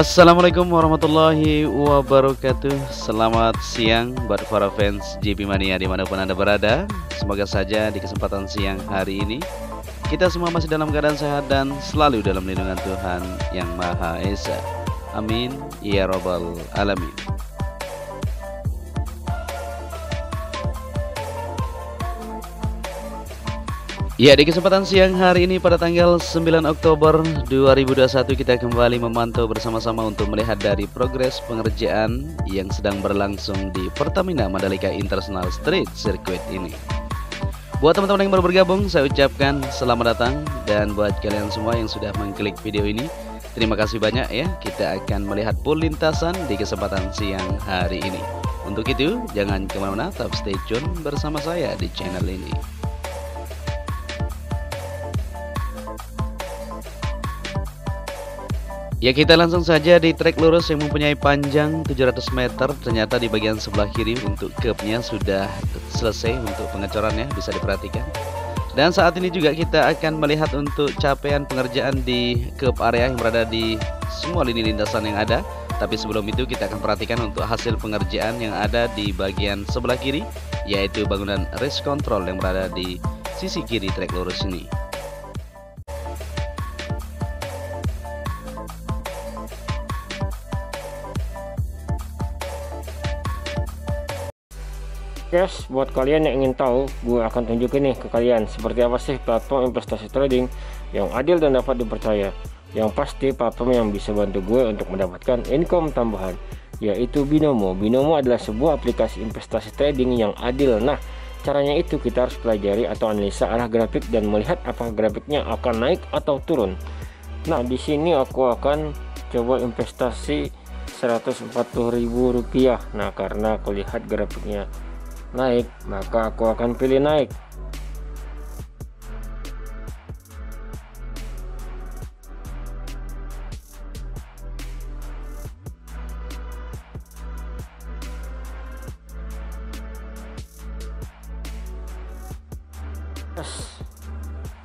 Assalamualaikum warahmatullahi wabarakatuh. Selamat siang buat para fans GP Mania di mana pun anda berada. Semoga saja di kesempatan siang hari ini Kita semua masih dalam keadaan sehat dan selalu dalam lindungan Tuhan Yang Maha Esa. Amin. Ya Rabbal Alamin Ya di kesempatan siang hari ini pada tanggal 9 Oktober 2021 kita kembali memantau bersama-sama untuk melihat dari progres pengerjaan yang sedang berlangsung di Pertamina Mandalika International Street Circuit ini. Buat teman-teman yang baru bergabung saya ucapkan selamat datang dan buat kalian semua yang sudah mengklik video ini terima kasih banyak ya kita akan melihat pool lintasan di kesempatan siang hari ini. Untuk itu jangan ke mana-mana tetap stay tune bersama saya di channel ini. Ya kita langsung saja di trek lurus yang mempunyai panjang 700 meter. Ternyata di bagian sebelah kiri untuk cupnya sudah selesai untuk pengecorannya bisa diperhatikan. Dan saat ini juga kita akan melihat untuk capaian pengerjaan di cup area yang berada di semua lini lintasan yang ada. Tapi sebelum itu kita akan perhatikan untuk hasil pengerjaan yang ada di bagian sebelah kiri Yaitu bangunan race control yang berada di sisi kiri trek lurus ini Guys, buat kalian yang ingin tahu, gue akan tunjukin nih ke kalian seperti apa sih platform investasi trading yang adil dan dapat dipercaya. Yang pasti platform yang bisa bantu gue untuk mendapatkan income tambahan, yaitu Binomo. Binomo adalah sebuah aplikasi investasi trading yang adil. Nah, caranya itu kita harus pelajari atau analisa arah grafik dan melihat apakah grafiknya akan naik atau turun. Nah, di sini aku akan coba investasi Rp140.000. Nah, karena aku lihat grafiknya naik maka aku akan pilih naik.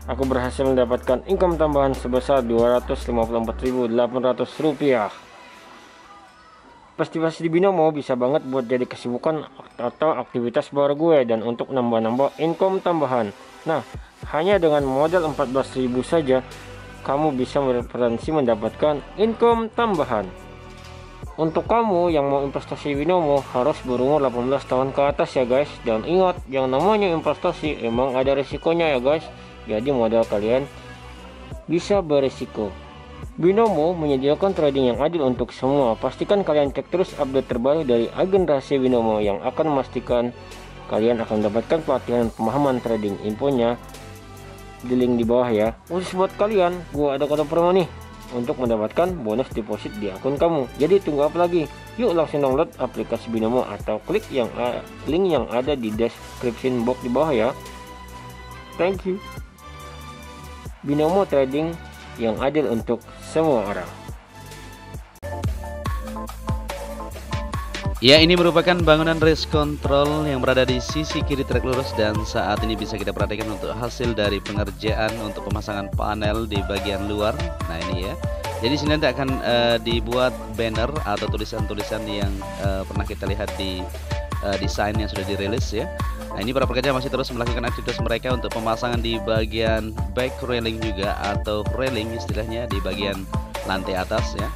Aku berhasil mendapatkan income tambahan sebesar Rp254.800 Pasti-pasti di Binomo bisa banget buat jadi kesibukan atau aktivitas baru gue dan untuk nambah-nambah income tambahan. Nah, hanya dengan modal 14.000 saja kamu bisa berpotensi mendapatkan income tambahan. Untuk kamu yang mau investasi Binomo harus berumur 18 tahun ke atas ya guys dan ingat yang namanya investasi emang ada resikonya ya guys. Jadi modal kalian bisa beresiko. Binomo menyediakan trading yang adil untuk semua. Pastikan kalian cek terus update terbaru dari agen rahasia Binomo yang akan memastikan kalian akan mendapatkan pelatihan pemahaman trading. Infonya di link di bawah ya. Khusus buat kalian, gua ada kode promo nih untuk mendapatkan bonus deposit di akun kamu. Jadi tunggu apa lagi? Yuk langsung download aplikasi Binomo atau klik yang link yang ada di description box di bawah ya. Thank you. Binomo Trading yang adil untuk semua orang. Ya ini merupakan bangunan race control yang berada di sisi kiri trek lurus dan saat ini bisa kita perhatikan untuk hasil dari pengerjaan untuk pemasangan panel di bagian luar. Nah ini ya. Jadi sini nanti akan uh, dibuat banner atau tulisan-tulisan yang uh, pernah kita lihat di uh, desain yang sudah dirilis ya. Nah ini para pekerja masih terus melakukan aktivitas mereka untuk pemasangan di bagian back railing juga atau railing istilahnya di bagian lantai atas ya.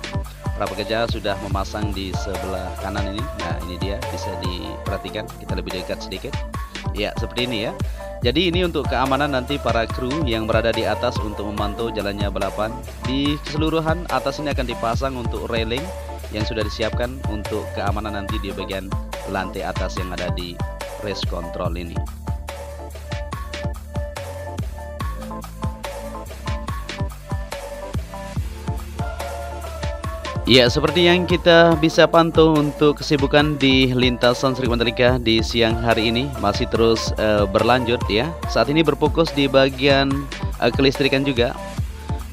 Para pekerja sudah memasang di sebelah kanan ini. Nah ini dia bisa diperhatikan kita lebih dekat sedikit. Ya seperti ini ya. Jadi ini untuk keamanan nanti para kru yang berada di atas untuk memantau jalannya balapan. Di keseluruhan atas ini akan dipasang untuk railing yang sudah disiapkan untuk keamanan nanti di bagian lantai atas yang ada di race control ini. Ya, seperti yang kita bisa pantau untuk kesibukan di lintasan Sri Mandalika di siang hari ini masih terus uh, berlanjut ya. Saat ini berfokus di bagian uh, kelistrikan juga,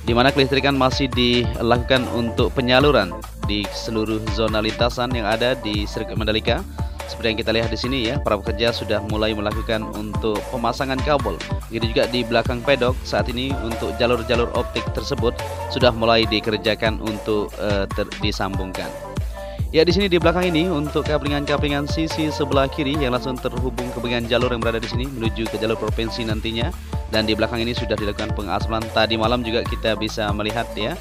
di mana kelistrikan masih dilakukan untuk penyaluran di seluruh zona lintasan yang ada di Sirkuit Mandalika seperti yang kita lihat di sini ya, para pekerja sudah mulai melakukan untuk pemasangan kabel. Begitu juga di belakang pedok saat ini untuk jalur-jalur optik tersebut sudah mulai dikerjakan untuk uh, disambungkan. Ya di sini di belakang ini untuk kaplingan-kaplingan sisi sebelah kiri yang langsung terhubung ke bagian jalur yang berada di sini menuju ke jalur provinsi nantinya dan di belakang ini sudah dilakukan pengaspalan tadi malam juga kita bisa melihat ya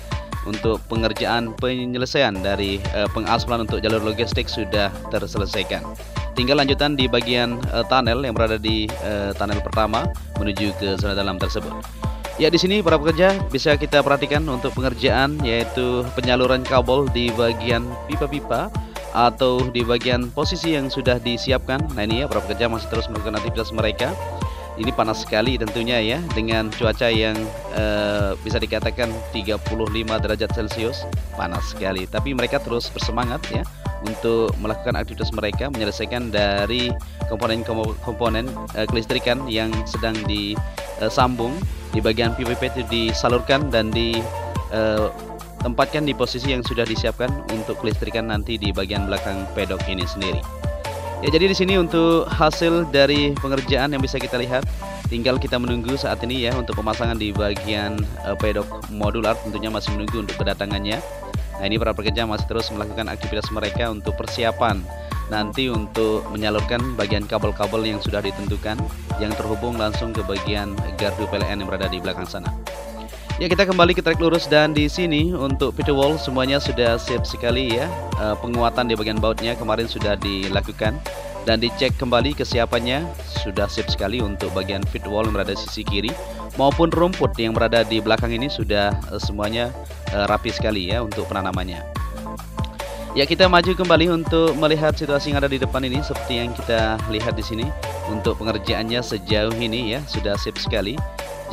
untuk pengerjaan penyelesaian dari uh, pengaspalan untuk jalur logistik sudah terselesaikan. Tinggal lanjutan di bagian uh, tunnel yang berada di uh, tunnel pertama menuju ke zona dalam tersebut. Ya di sini para pekerja bisa kita perhatikan untuk pengerjaan yaitu penyaluran kabel di bagian pipa-pipa atau di bagian posisi yang sudah disiapkan. Nah ini ya para pekerja masih terus melakukan aktivitas mereka. Ini panas sekali tentunya ya dengan cuaca yang uh, bisa dikatakan 35 derajat Celcius, panas sekali. Tapi mereka terus bersemangat ya untuk melakukan aktivitas mereka menyelesaikan dari komponen-komponen uh, kelistrikan yang sedang disambung di bagian PPP itu disalurkan dan ditempatkan di posisi yang sudah disiapkan untuk kelistrikan nanti di bagian belakang pedok ini sendiri. Ya jadi di sini untuk hasil dari pengerjaan yang bisa kita lihat tinggal kita menunggu saat ini ya untuk pemasangan di bagian uh, pedok modular tentunya masih menunggu untuk kedatangannya. Nah ini para pekerja masih terus melakukan aktivitas mereka untuk persiapan nanti untuk menyalurkan bagian kabel-kabel yang sudah ditentukan yang terhubung langsung ke bagian gardu PLN yang berada di belakang sana. Ya kita kembali ke trek lurus dan di sini untuk pit wall semuanya sudah siap sekali ya eh, penguatan di bagian bautnya kemarin sudah dilakukan dan dicek kembali kesiapannya sudah siap sekali untuk bagian pit wall yang berada di sisi kiri maupun rumput yang berada di belakang ini sudah eh, semuanya eh, rapi sekali ya untuk penanamannya. Ya kita maju kembali untuk melihat situasi yang ada di depan ini seperti yang kita lihat di sini untuk pengerjaannya sejauh ini ya sudah sip sekali.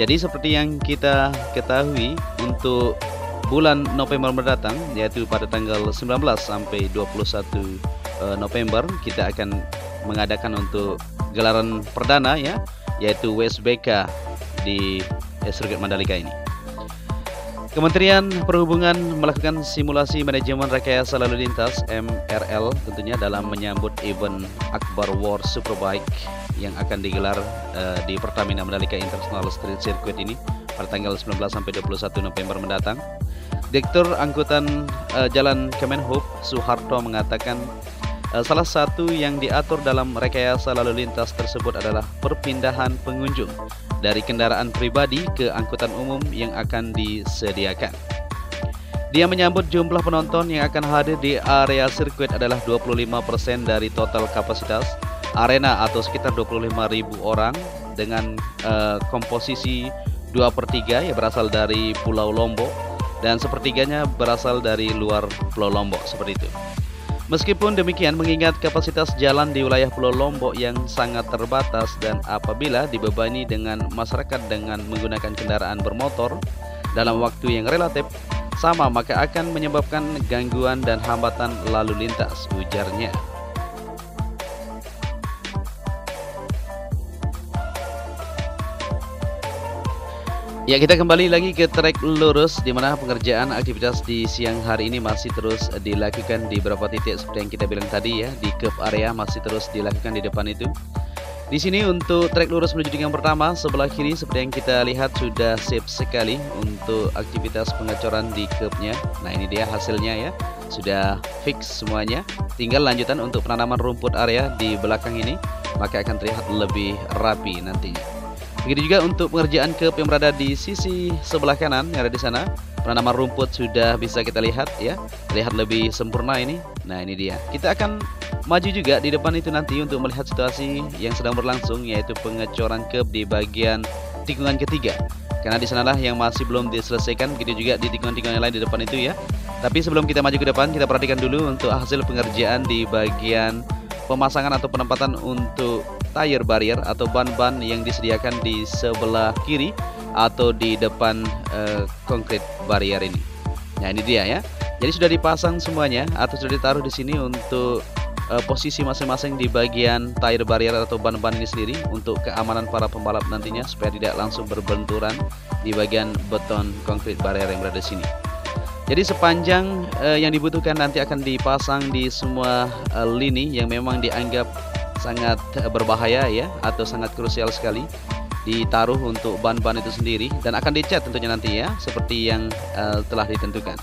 Jadi seperti yang kita ketahui untuk bulan November mendatang yaitu pada tanggal 19 sampai 21 eh, November kita akan mengadakan untuk gelaran perdana ya yaitu WSBK di sirkuit Mandalika ini. Kementerian Perhubungan melakukan simulasi manajemen rekayasa lalu lintas MRL tentunya dalam menyambut event Akbar War Superbike yang akan digelar uh, di Pertamina Mandalika International Street Circuit ini pada tanggal 19 sampai 21 November mendatang. Direktur Angkutan uh, Jalan Kemenhub Soeharto mengatakan uh, salah satu yang diatur dalam rekayasa lalu lintas tersebut adalah perpindahan pengunjung dari kendaraan pribadi ke angkutan umum yang akan disediakan. Dia menyambut jumlah penonton yang akan hadir di area sirkuit adalah 25% dari total kapasitas arena atau sekitar 25.000 orang dengan uh, komposisi 2 per 3 yang berasal dari Pulau Lombok dan sepertiganya berasal dari luar Pulau Lombok seperti itu. Meskipun demikian, mengingat kapasitas jalan di wilayah Pulau Lombok yang sangat terbatas dan apabila dibebani dengan masyarakat dengan menggunakan kendaraan bermotor dalam waktu yang relatif sama maka akan menyebabkan gangguan dan hambatan lalu lintas, ujarnya. Ya kita kembali lagi ke trek lurus di mana pengerjaan aktivitas di siang hari ini masih terus dilakukan di beberapa titik seperti yang kita bilang tadi ya di curve area masih terus dilakukan di depan itu. Di sini untuk trek lurus menuju yang pertama sebelah kiri seperti yang kita lihat sudah siap sekali untuk aktivitas pengecoran di curve-nya. Nah ini dia hasilnya ya sudah fix semuanya. Tinggal lanjutan untuk penanaman rumput area di belakang ini maka akan terlihat lebih rapi nantinya. Begitu juga untuk pengerjaan curb yang berada di sisi sebelah kanan yang ada di sana. Penanaman rumput sudah bisa kita lihat ya, lihat lebih sempurna ini. Nah ini dia. Kita akan maju juga di depan itu nanti untuk melihat situasi yang sedang berlangsung yaitu pengecoran curb di bagian tikungan ketiga. Karena di sanalah yang masih belum diselesaikan, begitu juga di tikungan-tikungan lain di depan itu ya. Tapi sebelum kita maju ke depan, kita perhatikan dulu untuk hasil pengerjaan di bagian pemasangan atau penempatan untuk tire barrier atau ban-ban yang disediakan di sebelah kiri atau di depan uh, concrete barrier ini. Nah ini dia ya. Jadi sudah dipasang semuanya atau sudah ditaruh di sini untuk uh, posisi masing-masing di bagian tire barrier atau ban-ban ini sendiri untuk keamanan para pembalap nantinya supaya tidak langsung berbenturan di bagian beton concrete barrier yang berada di sini. Jadi sepanjang uh, yang dibutuhkan nanti akan dipasang di semua uh, lini yang memang dianggap sangat berbahaya ya atau sangat krusial sekali ditaruh untuk ban-ban itu sendiri dan akan dicat tentunya nanti ya seperti yang uh, telah ditentukan.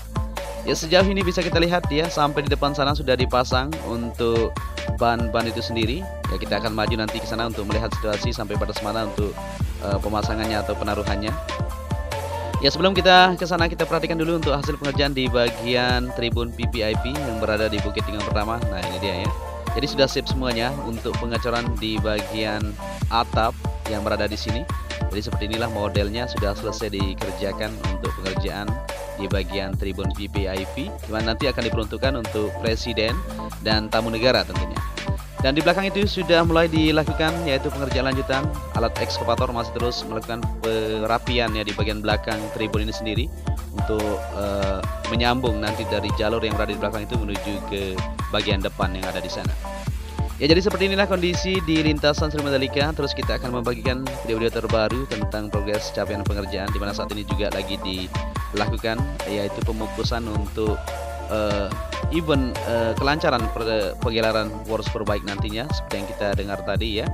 Ya sejauh ini bisa kita lihat ya sampai di depan sana sudah dipasang untuk ban-ban itu sendiri. Ya kita akan maju nanti ke sana untuk melihat situasi sampai batas mana untuk uh, pemasangannya atau penaruhannya. Ya sebelum kita ke sana kita perhatikan dulu untuk hasil pengerjaan di bagian tribun PPIP yang berada di Bukit Tinggal pertama. Nah ini dia ya. Jadi sudah siap semuanya untuk pengecoran di bagian atap yang berada di sini. Jadi seperti inilah modelnya sudah selesai dikerjakan untuk pengerjaan di bagian tribun VVIP, di nanti akan diperuntukkan untuk presiden dan tamu negara tentunya. Dan di belakang itu sudah mulai dilakukan yaitu pengerjaan lanjutan alat ekskavator masih terus melakukan perapian ya di bagian belakang tribun ini sendiri untuk uh, menyambung nanti dari jalur yang berada di belakang itu menuju ke bagian depan yang ada di sana. Ya jadi seperti inilah kondisi di lintasan Sri Mandalika. Terus kita akan membagikan video-video terbaru tentang progres capaian pengerjaan di mana saat ini juga lagi dilakukan yaitu pemukusan untuk uh, event uh, kelancaran per, pergelaran World Superbike nantinya seperti yang kita dengar tadi ya.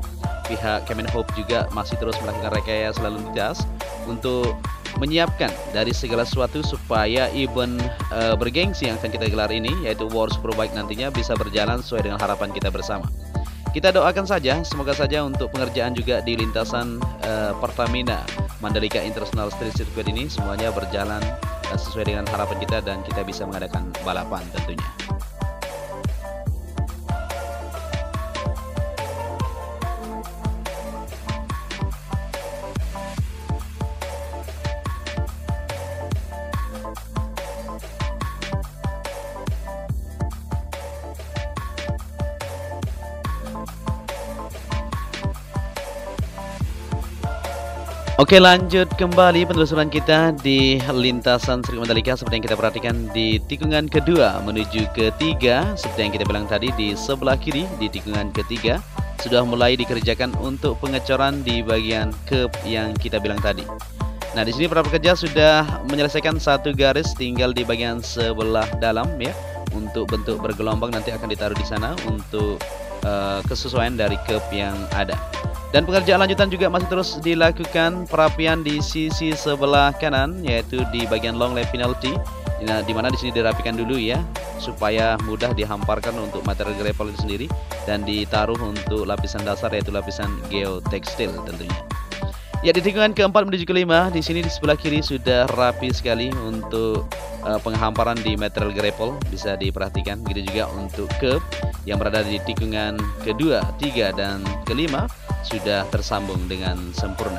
Pihak Kemenhub juga masih terus melakukan rekayasa lalu lintas untuk menyiapkan dari segala sesuatu supaya event uh, bergengsi yang akan kita gelar ini yaitu World Superbike nantinya bisa berjalan sesuai dengan harapan kita bersama. Kita doakan saja, semoga saja untuk pengerjaan juga di lintasan uh, Pertamina Mandalika International Street Circuit ini semuanya berjalan uh, sesuai dengan harapan kita dan kita bisa mengadakan balapan tentunya. Oke lanjut kembali penelusuran kita di lintasan Sri Mandalika. Seperti yang kita perhatikan di tikungan kedua menuju ketiga. Seperti yang kita bilang tadi di sebelah kiri di tikungan ketiga sudah mulai dikerjakan untuk pengecoran di bagian curb yang kita bilang tadi. Nah di sini para pekerja sudah menyelesaikan satu garis tinggal di bagian sebelah dalam ya untuk bentuk bergelombang. Nanti akan ditaruh di sana untuk uh, kesesuaian dari curb yang ada. Dan pengerjaan lanjutan juga masih terus dilakukan perapian di sisi sebelah kanan yaitu di bagian long lap penalty nah, di mana di sini dirapikan dulu ya supaya mudah dihamparkan untuk material gravel itu sendiri dan ditaruh untuk lapisan dasar yaitu lapisan geotekstil tentunya. Ya di tikungan keempat menuju kelima di sini di sebelah kiri sudah rapi sekali untuk uh, penghamparan di material gravel bisa diperhatikan begitu juga untuk curb yang berada di tikungan kedua, tiga dan kelima sudah tersambung dengan sempurna.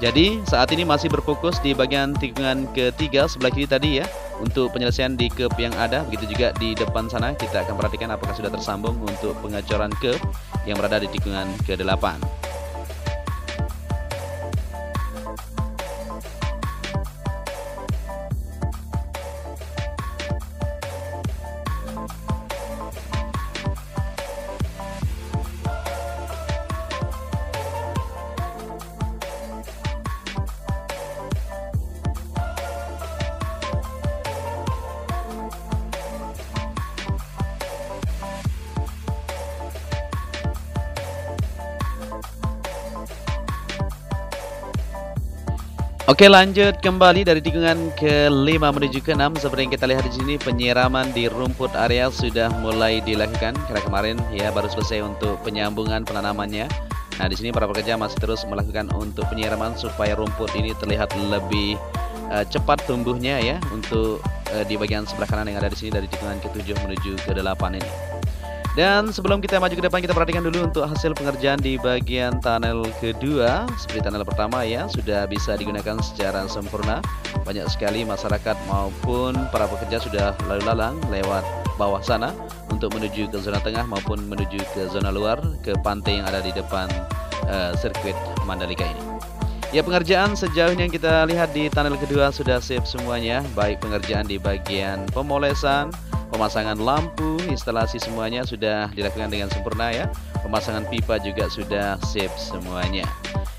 Jadi saat ini masih berfokus di bagian tikungan ketiga sebelah kiri tadi ya untuk penyelesaian di curb yang ada begitu juga di depan sana kita akan perhatikan apakah sudah tersambung untuk pengecoran curb yang berada di tikungan ke-8. Oke lanjut kembali dari tikungan ke-5 menuju ke-6 Seperti yang kita lihat di sini penyiraman di rumput area sudah mulai dilakukan Karena kemarin ya baru selesai untuk penyambungan penanamannya. Nah di sini para pekerja masih terus melakukan untuk penyiraman supaya rumput ini terlihat lebih uh, cepat tumbuhnya ya Untuk uh, di bagian sebelah kanan yang ada di sini dari tikungan ke-7 menuju ke-8 ini dan sebelum kita maju ke depan kita perhatikan dulu untuk hasil pengerjaan di bagian tunnel kedua. Seperti tunnel pertama ya sudah bisa digunakan secara sempurna. Banyak sekali masyarakat maupun para pekerja sudah lalu lalang lewat bawah sana Untuk menuju ke zona tengah maupun menuju ke zona luar Ke pantai yang ada di depan uh, sirkuit Mandalika ini. Ya pengerjaan sejauh ini yang kita lihat di tunnel kedua sudah siap semuanya. Baik pengerjaan di bagian pemolesan Pemasangan lampu, instalasi semuanya sudah dilakukan dengan sempurna ya. Pemasangan pipa juga sudah sip semuanya.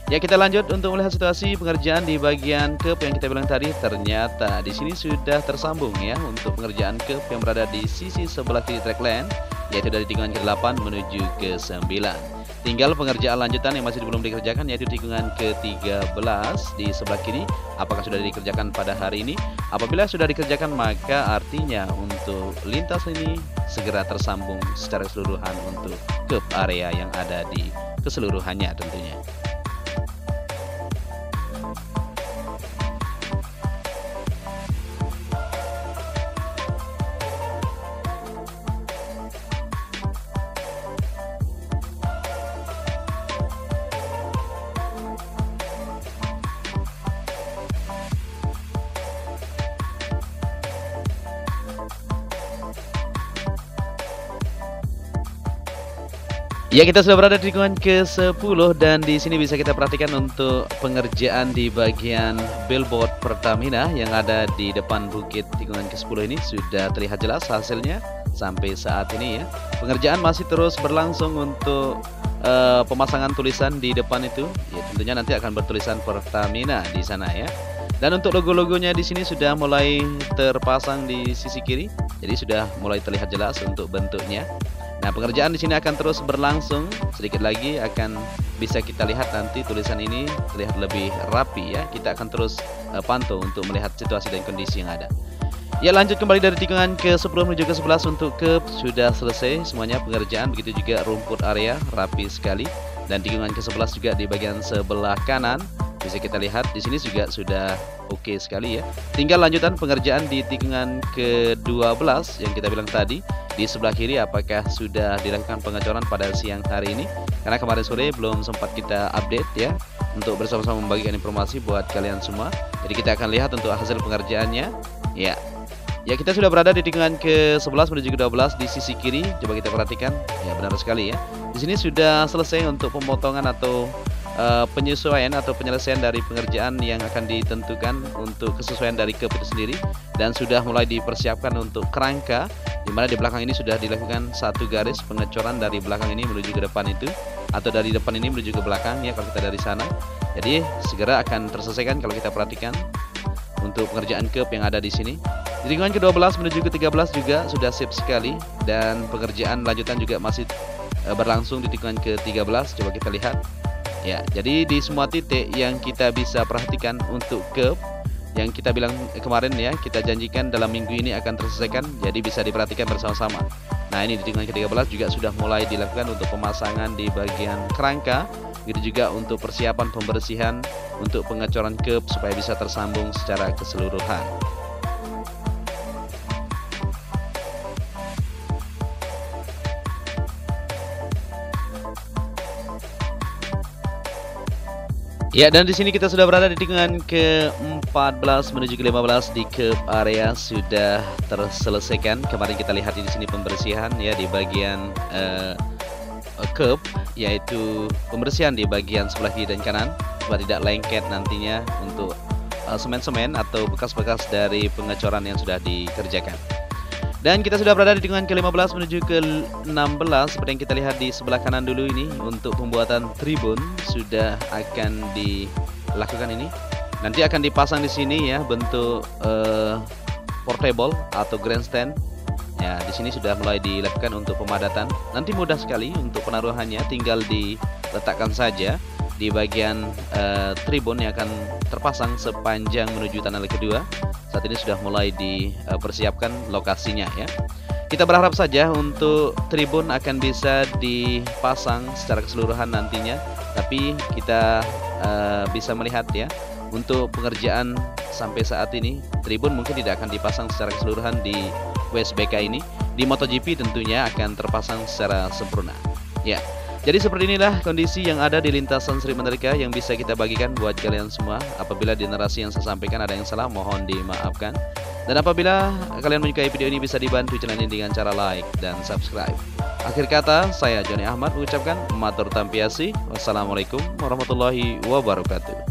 Ya kita lanjut untuk melihat situasi pengerjaan di bagian kep yang kita bilang tadi ternyata di sini sudah tersambung ya untuk pengerjaan kep yang berada di sisi sebelah kiri track lane yaitu dari tikungan ke-8 menuju ke 9. Tinggal pengerjaan lanjutan yang masih belum dikerjakan yaitu tikungan ke-13 di sebelah kiri apakah sudah dikerjakan pada hari ini? Apabila sudah dikerjakan maka artinya untuk lintas ini segera tersambung secara keseluruhan untuk kep area yang ada di keseluruhannya tentunya. Ya kita sudah berada di tikungan ke-10 dan di sini bisa kita perhatikan untuk pengerjaan di bagian billboard Pertamina yang ada di depan bukit tikungan ke-10 ini sudah terlihat jelas hasilnya sampai saat ini ya. Pengerjaan masih terus berlangsung untuk uh, pemasangan tulisan di depan itu. Ya tentunya nanti akan bertulisan Pertamina di sana ya. Dan untuk logo-logonya di sini sudah mulai terpasang di sisi kiri. Jadi sudah mulai terlihat jelas untuk bentuknya. Nah, pengerjaan di sini akan terus berlangsung. Sedikit lagi akan bisa kita lihat nanti tulisan ini terlihat lebih rapi ya. Kita akan terus uh, pantau untuk melihat situasi dan kondisi yang ada. Ya lanjut kembali dari tikungan ke 10 menuju ke 11 untuk ke sudah selesai semuanya pengerjaan begitu juga rumput area rapi sekali dan tikungan ke 11 juga di bagian sebelah kanan bisa kita lihat di sini juga sudah oke okay sekali ya. Tinggal lanjutan pengerjaan di tikungan ke-12 yang kita bilang tadi di sebelah kiri apakah sudah dilakukan pengecoran pada siang hari ini? Karena kemarin sore belum sempat kita update ya untuk bersama-sama membagikan informasi buat kalian semua. Jadi kita akan lihat untuk hasil pengerjaannya. Ya. Ya kita sudah berada di tikungan ke 11 menuju ke 12 di sisi kiri. Coba kita perhatikan. Ya benar sekali ya. Di sini sudah selesai untuk pemotongan atau uh, penyesuaian atau penyelesaian dari pengerjaan yang akan ditentukan untuk kesesuaian dari kep itu sendiri. Dan sudah mulai dipersiapkan untuk kerangka di mana di belakang ini sudah dilakukan satu garis pengecoran dari belakang ini menuju ke depan itu atau dari depan ini menuju ke belakang ya kalau kita dari sana. Jadi segera akan terselesaikan kalau kita perhatikan untuk pengerjaan kep yang ada di sini. Di lingkungan ke-12 menuju ke-13 juga sudah sip sekali dan pengerjaan lanjutan juga masih eh, berlangsung di tikungan ke-13 coba kita lihat. Ya jadi di semua titik yang kita bisa perhatikan untuk kep yang kita bilang kemarin ya kita janjikan dalam minggu ini akan terselesaikan jadi bisa diperhatikan bersama-sama. Nah ini di tikungan ke-13 juga sudah mulai dilakukan untuk pemasangan di bagian kerangka gitu juga untuk persiapan pembersihan untuk pengecoran kep supaya bisa tersambung secara keseluruhan Ya dan di sini kita sudah berada di tikungan ke-14 menuju ke-15 di curb area sudah terselesaikan. Kemarin kita lihat di sini pembersihan ya di bagian uh, yaitu pembersihan di bagian sebelah kiri dan kanan supaya tidak lengket nantinya untuk eh, semen-semen atau bekas-bekas dari pengecoran yang sudah dikerjakan. Dan kita sudah berada di tikungan ke-15 menuju ke-16 seperti yang kita lihat di sebelah kanan dulu ini untuk pembuatan tribun sudah akan dilakukan ini. Nanti akan dipasang di sini ya bentuk uh, portable atau grandstand. Ya, di sini sudah mulai dilakukan untuk pemadatan. Nanti mudah sekali untuk penaruhannya tinggal diletakkan saja di bagian uh, tribun yang akan terpasang sepanjang menuju tunnel kedua saat ini sudah mulai dipersiapkan lokasinya ya. Kita berharap saja untuk tribun akan bisa dipasang secara keseluruhan nantinya, tapi kita uh, bisa melihat ya untuk pengerjaan sampai saat ini tribun mungkin tidak akan dipasang secara keseluruhan di WSBK ini. Di MotoGP tentunya akan terpasang secara sempurna. Ya. Jadi seperti inilah kondisi yang ada di lintasan Sri Mandalika yang bisa kita bagikan buat kalian semua. Apabila di narasi yang saya sampaikan ada yang salah, mohon dimaafkan. Dan apabila kalian menyukai video ini bisa dibantu channel ini dengan cara like dan subscribe. Akhir kata, saya Joni Ahmad mengucapkan matur tampiasi. Wassalamualaikum warahmatullahi wabarakatuh.